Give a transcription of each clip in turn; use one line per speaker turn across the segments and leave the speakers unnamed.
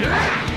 Yeah!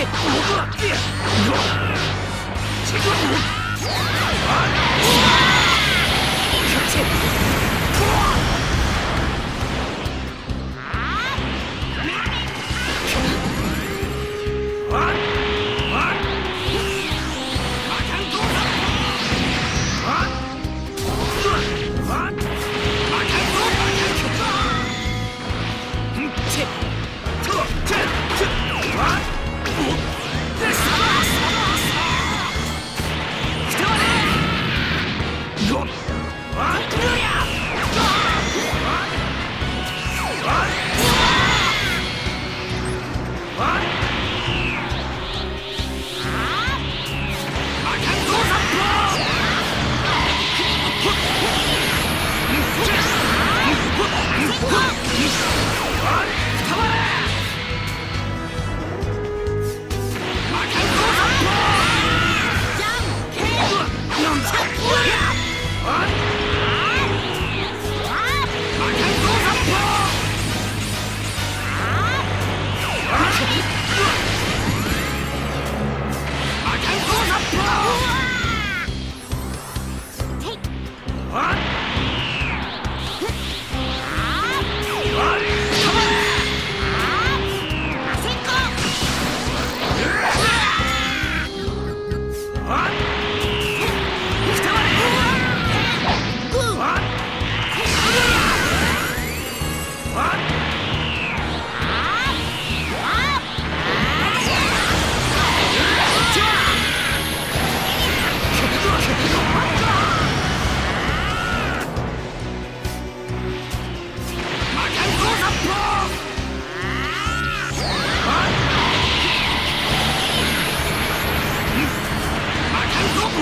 Come on!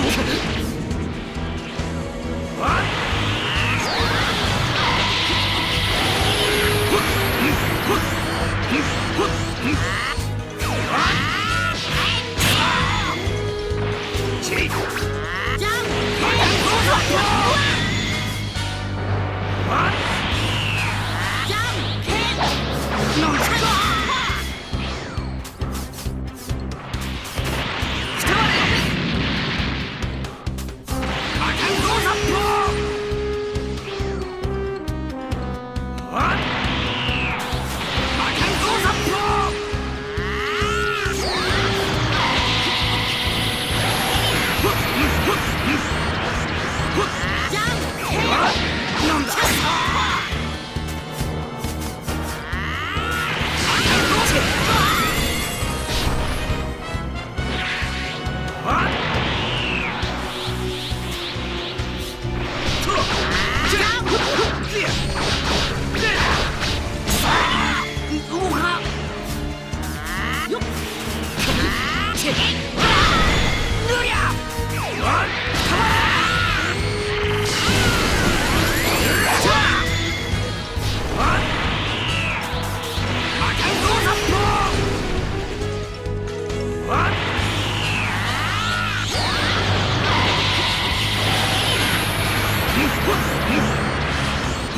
何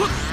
Huh!